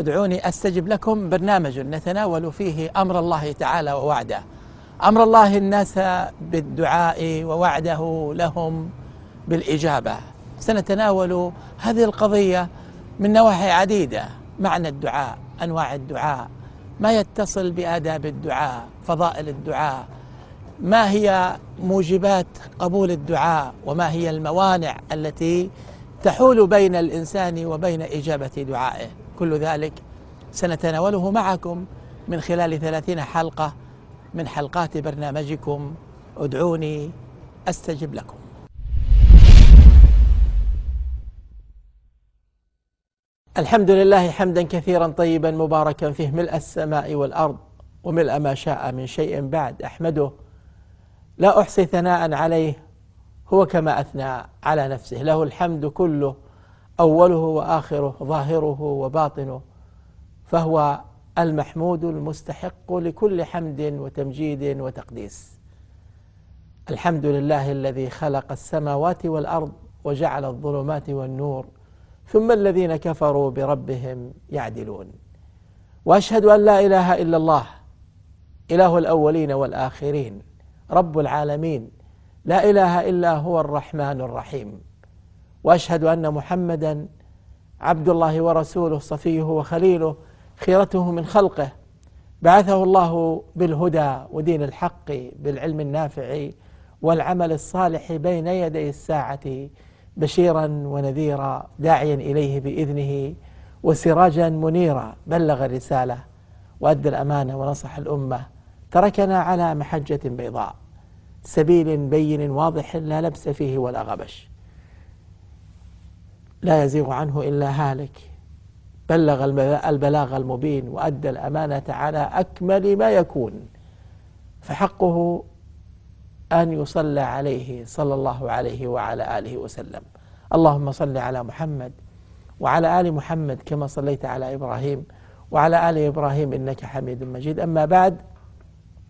ادعوني أستجب لكم برنامج نتناول فيه أمر الله تعالى ووعده. أمر الله الناس بالدعاء ووعده لهم بالإجابة. سنتناول هذه القضية من نواحي عديدة. معنى الدعاء أنواع الدعاء. ما يتصل بآداب الدعاء فضائل الدعاء. ما هي موجبات قبول الدعاء؟ وما هي الموانع التي تحول بين الإنسان وبين إجابة دعائه؟ كل ذلك سنتناوله معكم من خلال ثلاثين حلقة من حلقات برنامجكم. ادعوني أستجب لكم. الحمد لله حمدا كثيرا طيبا مباركا فيه ملء السماء والأرض وملء ما شاء من شيء بعد. أحمده لا أحصي ثناء عليه هو كما أثنى على نفسه. له الحمد كله أوله وآخره ظاهره وباطنه فهو المحمود المستحق لكل حمد وتمجيد وتقديس. الحمد لله الذي خلق السماوات والأرض وجعل الظلمات والنور ثم الذين كفروا بربهم يعدلون. وأشهد أن لا إله إلا الله إله الأولين والآخرين رب العالمين لا إله إلا هو الرحمن الرحيم. وأشهد أن محمدا عبد الله ورسوله صفيه وخليله خيرته من خلقه. بعثه الله بالهدى ودين الحق بالعلم النافع والعمل الصالح بين يدي الساعة بشيرا ونذيرا داعيا إليه بإذنه وسراجا منيرا. بلغ الرسالة وأدى الأمانة ونصح الأمة. تركنا على محجة بيضاء. سبيل بين واضح لا لبس فيه ولا غبش. لا يزيغ عنه إلا هالك. بلغ البلاغ المبين وأدى الأمانة على أكمل ما يكون. فحقه أن يصلى عليه صلى الله عليه وعلى آله وسلم. اللهم صل على محمد وعلى آل محمد كما صليت على إبراهيم وعلى آل إبراهيم إنك حميد مجيد. أما بعد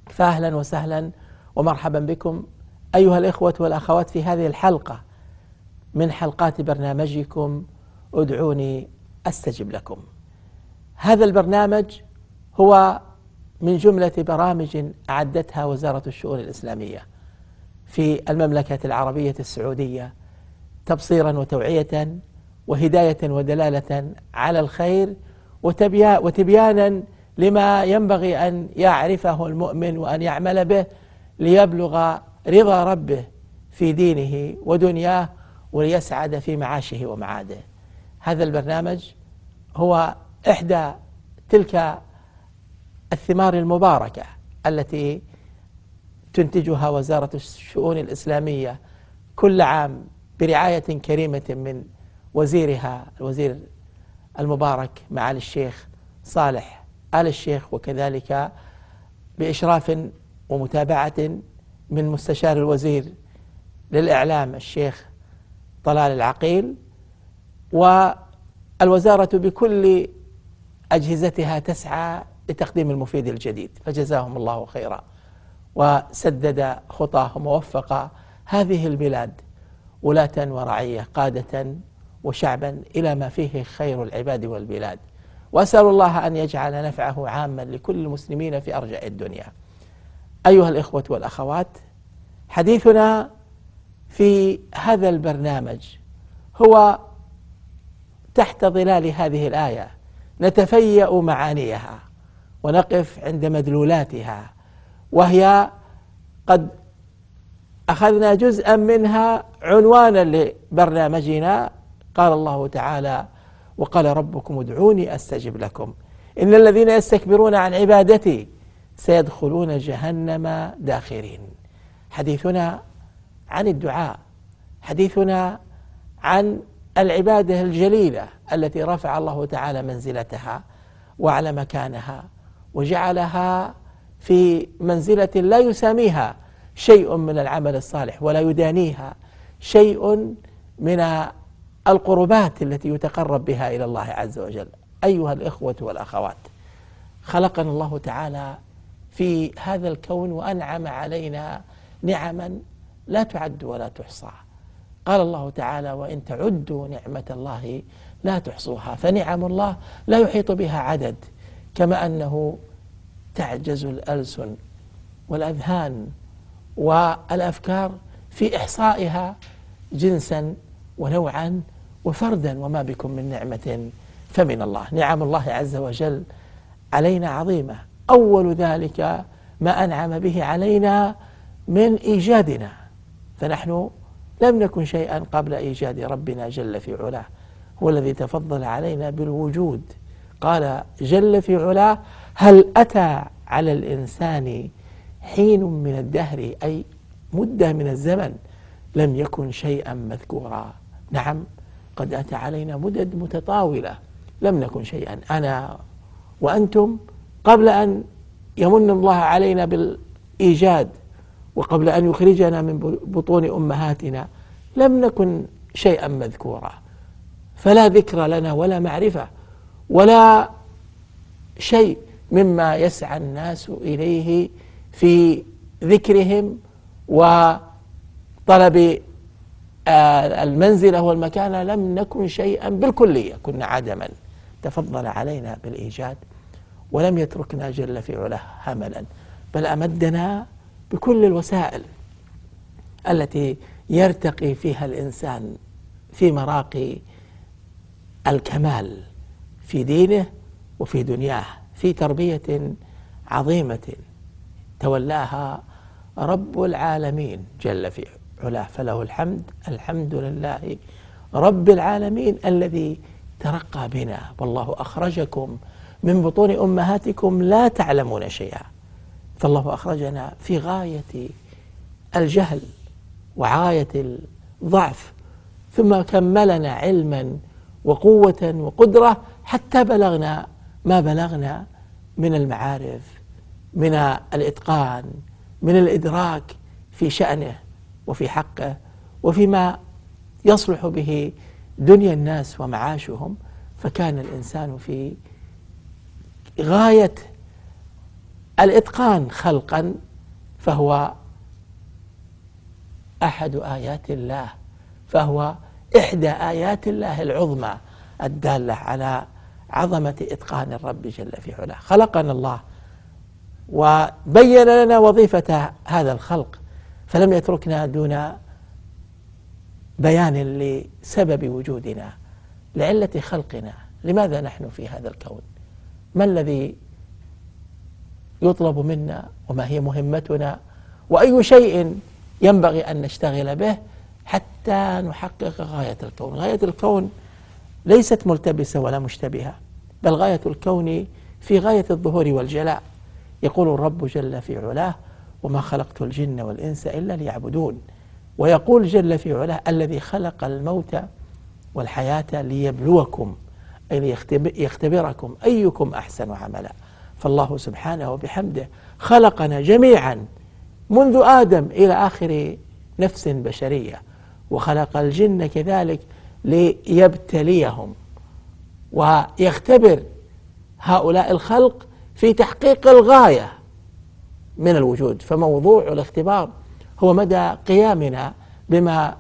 فأهلا وسهلا ومرحبا بكم أيها الإخوة والأخوات في هذه الحلقة. من حلقات برنامجكم ادعوني أستجب لكم. هذا البرنامج هو من جملة برامج أعدتها وزارة الشؤون الإسلامية في المملكة العربية السعودية تبصيرا وتوعية وهداية ودلالة على الخير وتبيانا لما ينبغي أن يعرفه المؤمن وأن يعمل به ليبلغ رضا ربه في دينه ودنياه وليسعد في معاشه ومعاده. هذا البرنامج هو إحدى تلك الثمار المباركة التي تنتجها وزارة الشؤون الإسلامية كل عام برعاية كريمة من وزيرها الوزير المبارك معالي الشيخ صالح آل الشيخ وكذلك بإشراف ومتابعة من مستشار الوزير للإعلام الشيخ طلال العقيل والوزارة بكل أجهزتها تسعى لتقديم المفيد الجديد فجزاهم الله خيرا. وسدد خطاهم ووفق هذه البلاد ولاة ورعية قادة وشعبا إلى ما فيه خير العباد والبلاد. وأسأل الله أن يجعل نفعه عاما لكل المسلمين في أرجاء الدنيا. أيها الإخوة والأخوات حديثنا في هذا البرنامج هو تحت ظلال هذه الآية. نتفيأ معانيها ونقف عند مدلولاتها وهي قد أخذنا جزءا منها عنوانا لبرنامجنا. قال الله تعالى وقال ربكم ادعوني أستجب لكم. إن الذين يستكبرون عن عبادتي سيدخلون جهنم داخرين. حديثنا عن الدعاء حديثنا عن العبادة الجليلة التي رفع الله تعالى منزلتها وعلى مكانها وجعلها في منزلة لا يساميها شيء من العمل الصالح ولا يدانيها شيء من القربات التي يتقرب بها إلى الله عز وجل. أيها الإخوة والأخوات خلقنا الله تعالى في هذا الكون وأنعم علينا نعما لا تعد ولا تحصى. قال الله تعالى وإن تعدوا نعمة الله لا تحصوها فنعم الله لا يحيط بها عدد كما أنه تعجز الألسن والأذهان والأفكار في إحصائها جنسا ونوعا وفردا وما بكم من نعمة فمن الله. نعم الله عز وجل علينا عظيمة. أول ذلك ما أنعم به علينا من إيجادنا. فنحن لم نكن شيئا قبل إيجاد ربنا جل في علاه هو الذي تفضل علينا بالوجود. قال جل في علاه هل أتى على الإنسان حين من الدهر أي مدة من الزمن لم يكن شيئا مذكورا؟ نعم قد أتى علينا مدد متطاولة لم نكن شيئا. أنا وأنتم قبل أن يمن الله علينا بالإيجاد وقبل أن يخرجنا من بطون أمهاتنا لم نكن شيئا مذكورا. فلا ذكر لنا ولا معرفة ولا شيء مما يسعى الناس إليه في ذكرهم وطلب آه، المنزلة والمكانة لم نكن شيئا بالكلية كنا عدما. تفضل علينا بالإيجاد ولم يتركنا جل في علاه هملا بل أمدنا بكل الوسائل التي يرتقي فيها الإنسان في مراقي الكمال في دينه وفي دنياه في تربية عظيمة تولاها رب العالمين جل في علاه فله الحمد الحمد لله رب العالمين الذي ترقى بنا. والله أخرجكم من بطون أمهاتكم لا تعلمون شيئا. فالله أخرجنا في غاية الجهل وغاية الضعف ثم كملنا علما وقوة وقدرة حتى بلغنا ما بلغنا من المعارف من الإتقان من الإدراك في شأنه وفي حقه وفيما يصلح به دنيا الناس ومعاشهم. فكان الإنسان في غاية الإتقان خلقا فهو أحد آيات الله فهو إحدى آيات الله العظمى الدالة على عظمة إتقان الرب جل في علاه. خلقنا الله وبين لنا وظيفة هذا الخلق فلم يتركنا دون بيان لسبب وجودنا لعلة خلقنا. لماذا نحن في هذا الكون؟ ما الذي يطلب منا وما هي مهمتنا وأي شيء ينبغي أن نشتغل به حتى نحقق غاية الكون. غاية الكون ليست ملتبسة ولا مشتبهة بل غاية الكون في غاية الظهور والجلاء. يقول الرب جل في علاه وما خلقت الجن والإنس إلا ليعبدون ويقول جل في علاه الذي خلق الموت والحياة ليبلوكم أي ليختبركم أيكم أحسن عملا فالله سبحانه وبحمده خلقنا جميعا منذ آدم إلى آخر نفس بشرية وخلق الجن كذلك ليبتليهم. ويختبر هؤلاء الخلق في تحقيق الغاية من الوجود. فموضوع الاختبار هو مدى قيامنا بما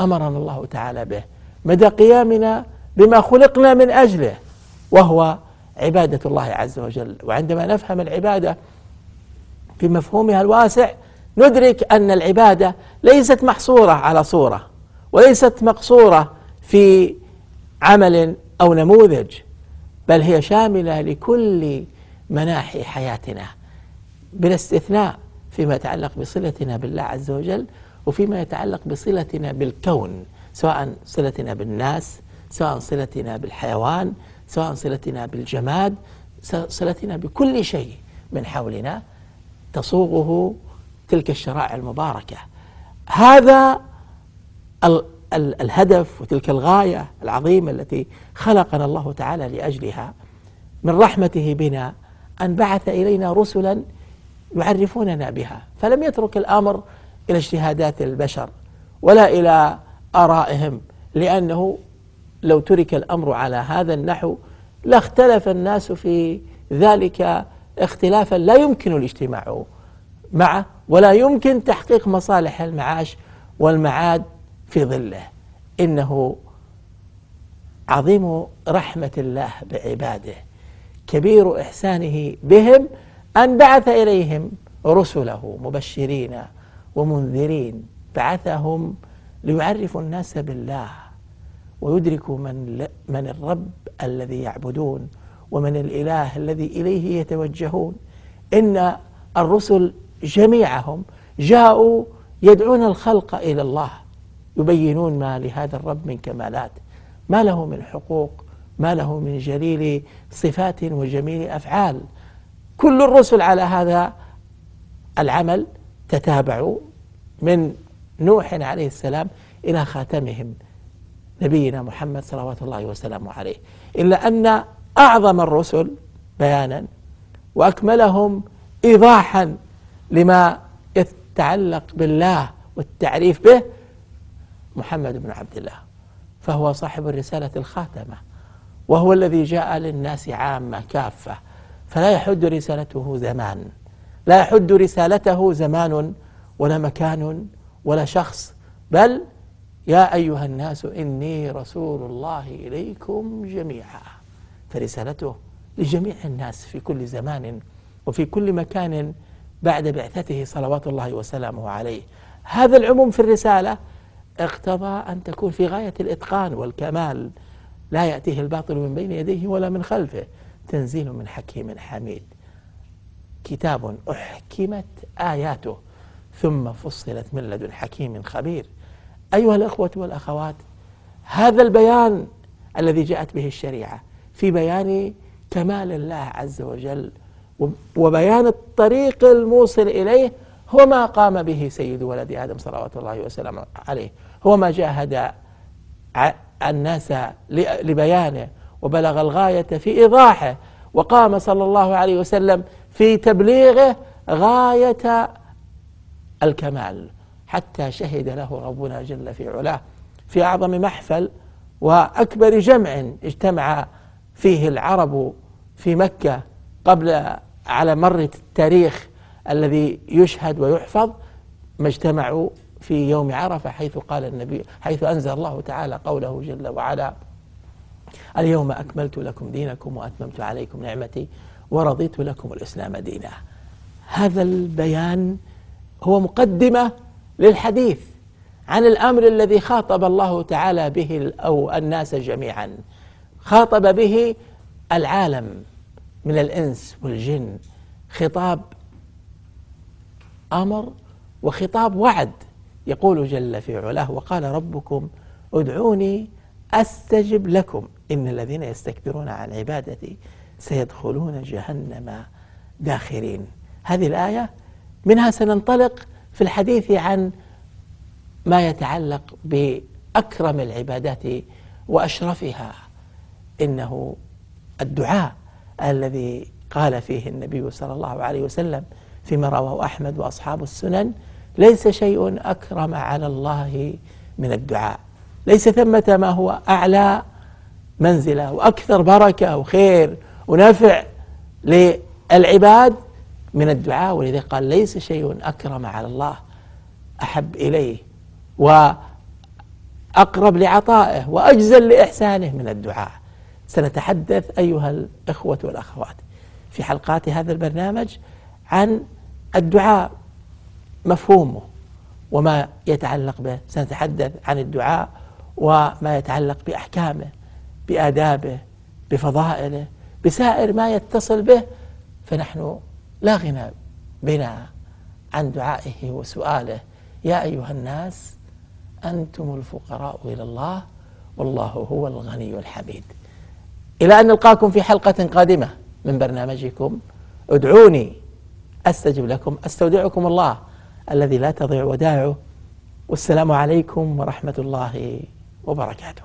أمرنا الله تعالى به مدى قيامنا بما خلقنا من أجله وهو عبادة الله عز وجل. وعندما نفهم العبادة في مفهومها الواسع ندرك أن العبادة ليست محصورة على صورة وليست مقصورة في عمل أو نموذج بل هي شاملة لكل مناحي حياتنا بلا استثناء فيما يتعلق بصلتنا بالله عز وجل وفيما يتعلق بصلتنا بالكون سواء صلتنا بالناس سواء صلتنا بالحيوان سواء صلتنا بالجماد صلتنا بكل شيء من حولنا تصوغه تلك الشرائع المباركة. هذا ال ال الهدف وتلك الغاية العظيمة التي خلقنا الله تعالى لأجلها. من رحمته بنا أن بعث إلينا رسلا يعرفوننا بها فلم يترك الأمر إلى اجتهادات البشر ولا إلى آرائهم لأنه لو ترك الأمر على هذا النحو لاختلف الناس في ذلك اختلافا. لا يمكن الاجتماع معه ولا يمكن تحقيق مصالح المعاش والمعاد في ظله. إنه عظيم رحمة الله بعباده. كبير إحسانه بهم أن بعث إليهم رسله مبشرين ومنذرين. بعثهم ليعرفوا الناس بالله. ويدركوا من من الرب الذي يعبدون ومن الإله الذي إليه يتوجهون. إن الرسل جميعهم جاءوا يدعون الخلق إلى الله يبينون ما لهذا الرب من كمالات ما له من حقوق ما له من جليل صفات وجميل أفعال. كل الرسل على هذا العمل تتابعوا من نوح عليه السلام إلى خاتمهم. نبينا محمد صلوات الله وسلامه عليه إلا أن أعظم الرسل بيانا وأكملهم إيضاحا لما يتعلق بالله والتعريف به محمد بن عبد الله فهو صاحب الرسالة الخاتمة وهو الذي جاء للناس عامة كافة فلا يحد رسالته زمان لا يحد رسالته زمان ولا مكان ولا شخص بل يا أيها الناس إني رسول الله إليكم جميعا. فرسالته لجميع الناس في كل زمان وفي كل مكان بعد بعثته صلوات الله وسلامه عليه. هذا العموم في الرسالة اقتضى أن تكون في غاية الإتقان والكمال. لا يأتيه الباطل من بين يديه ولا من خلفه. تنزيل من حكيم حميد. كتاب أحكمت آياته. ثم فصلت من لدن حكيم خبير. أيها الأخوة والأخوات هذا البيان الذي جاءت به الشريعة في بيان كمال الله عز وجل وبيان الطريق الموصل إليه هو ما قام به سيد ولد آدم صلوات الله وسلامه عليه هو ما جاهد الناس لبيانه وبلغ الغاية في إيضاحه وقام صلى الله عليه وسلم في تبليغه غاية الكمال. حتى شهد له ربنا جل في علاه في أعظم محفل وأكبر جمع اجتمع فيه العرب في مكة قبل على مر التاريخ الذي يشهد ويحفظ ما اجتمعوا في يوم عرفة حيث قال النبي حيث أنزل الله تعالى قوله جل وعلا اليوم أكملت لكم دينكم وأتممت عليكم نعمتي ورضيت لكم الإسلام دينا. هذا البيان هو مقدمة للحديث عن الأمر الذي خاطب الله تعالى به أو الناس جميعا. خاطب به العالم من الإنس والجن. خطاب أمر وخطاب وعد يقول جل في علاه وقال ربكم ادعوني أستجب لكم. إن الذين يستكبرون عن عبادتي سيدخلون جهنم داخرين. هذه الآية منها سننطلق في الحديث عن ما يتعلق بأكرم العبادات وأشرفها إنه الدعاء الذي قال فيه النبي صلى الله عليه وسلم فيما رواه أحمد وأصحاب السنن ليس شيء أكرم على الله من الدعاء ليس ثمة ما هو أعلى منزلة وأكثر بركة وخير ونفع للعباد من الدعاء ولذا قال ليس شيء أكرم على الله أحب إليه وأقرب لعطائه وأجزل لإحسانه من الدعاء. سنتحدث أيها الإخوة والأخوات في حلقات هذا البرنامج عن الدعاء مفهومه وما يتعلق به. سنتحدث عن الدعاء وما يتعلق بأحكامه بآدابه بفضائله بسائر ما يتصل به. فنحن لا غنى بنا عن دعائه وسؤاله. يا أيها الناس أنتم الفقراء إلى الله والله هو الغني الحميد. إلى أن نلقاكم في حلقة قادمة من برنامجكم. ادعوني أستجب لكم أستودعكم الله الذي لا تضيع ودائعه. والسلام عليكم ورحمة الله وبركاته.